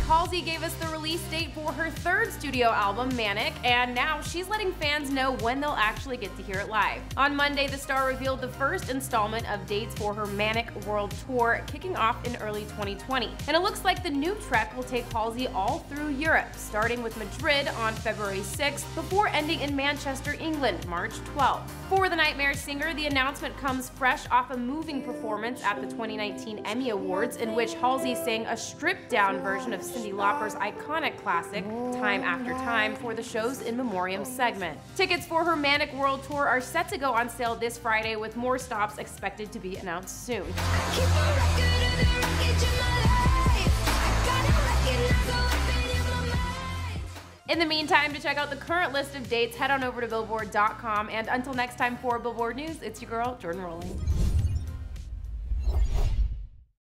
Halsey gave us the release date for her third studio album, Manic, and now she's letting fans know when they'll actually get to hear it live. On Monday, the star revealed the first installment of dates for her Manic World Tour, kicking off in early 2020. And it looks like the new trek will take Halsey all through Europe, starting with Madrid on February 6th, before ending in Manchester, England, March 12th. For the Nightmare Singer, the announcement comes fresh off a moving performance at the 2019 Emmy Awards, in which Halsey sang a stripped down version of Cyndi Lauper's iconic classic, Time After Time, for the show's In Memoriam segment. Tickets for her Manic World Tour are set to go on sale this Friday, with more stops expected to be announced soon. In the meantime, to check out the current list of dates, head on over to Billboard.com. And until next time for Billboard News, it's your girl, Jordyn Rolling.